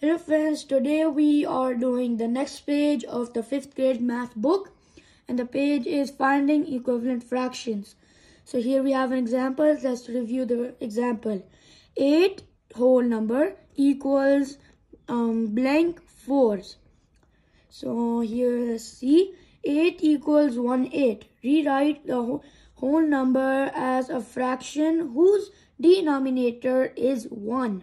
Hello friends, today we are doing the next page of the 5th grade math book and the page is finding equivalent fractions. So here we have an example, let's review the example. 8 whole number equals um, blank 4s. So here let's see, 8 equals 1 8. Rewrite the whole number as a fraction whose denominator is 1.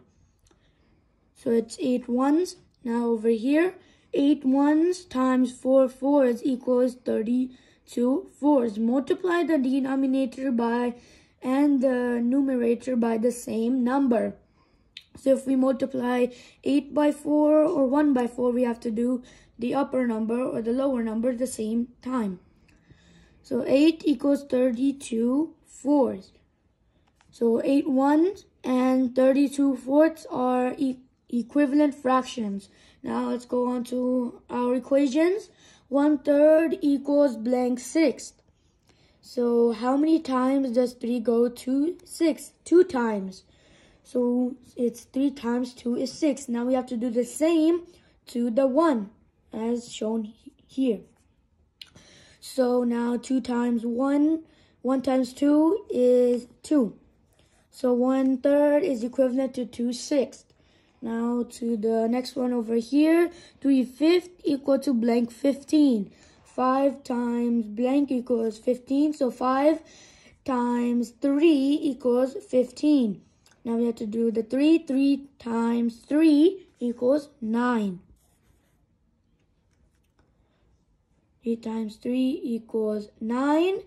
So it's 8 ones. Now over here, 8 ones times 4 fours equals 32 fours. Multiply the denominator by and the numerator by the same number. So if we multiply 8 by 4 or 1 by 4, we have to do the upper number or the lower number the same time. So 8 equals 32 fours. So 8 ones and 32 fourths are equal equivalent fractions. Now let's go on to our equations. One third equals blank sixth. So how many times does 3 go to 6? 2 times. So it's 3 times 2 is 6. Now we have to do the same to the 1 as shown here. So now 2 times 1, 1 times 2 is 2. So 1 third is equivalent to 2 sixths. Now to the next one over here. 3 fifth equal to blank 15. 5 times blank equals 15. So 5 times 3 equals 15. Now we have to do the 3. 3 times 3 equals 9. 3 times 3 equals 9.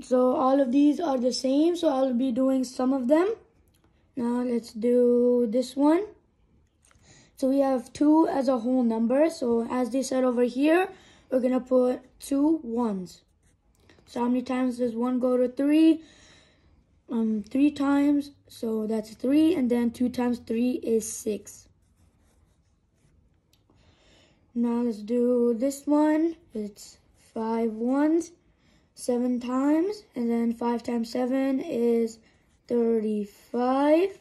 So all of these are the same. So I'll be doing some of them. Now let's do this one. So we have 2 as a whole number. So as they said over here, we're going to put two ones. So how many times does 1 go to 3? Um, 3 times, so that's 3. And then 2 times 3 is 6. Now let's do this one. It's five ones, 7 times. And then 5 times 7 is 35.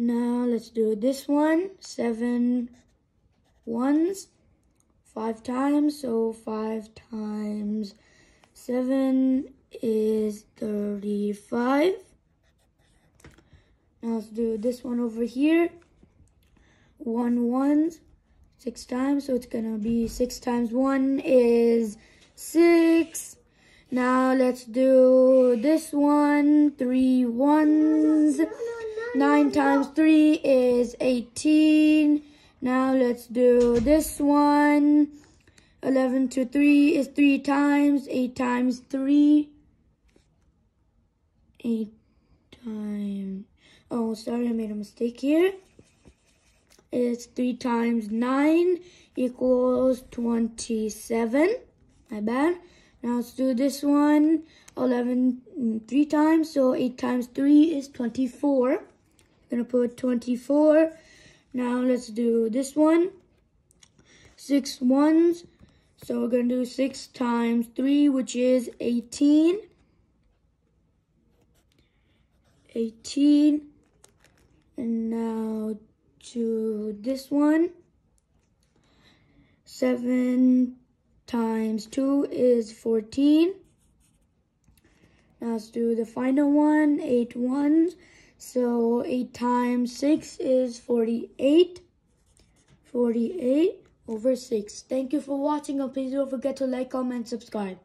Now let's do this one. Seven ones, five times. So five times seven is 35. Now let's do this one over here. One ones, six times. So it's gonna be six times one is six. Now let's do this one. Three ones. 9 times 3 is 18. Now let's do this one. 11 to 3 is 3 times. 8 times 3. 8 times. Oh, sorry, I made a mistake here. It's 3 times 9 equals 27. My bad. Now let's do this one. 11 mm, 3 times. So 8 times 3 is 24 gonna put 24. Now let's do this one. Six ones. So we're gonna do six times three, which is 18. 18. And now to this one. Seven times two is 14. Now let's do the final one, eight ones. So 8 times 6 is 48. 48 over 6. Thank you for watching and please don't forget to like, comment, subscribe.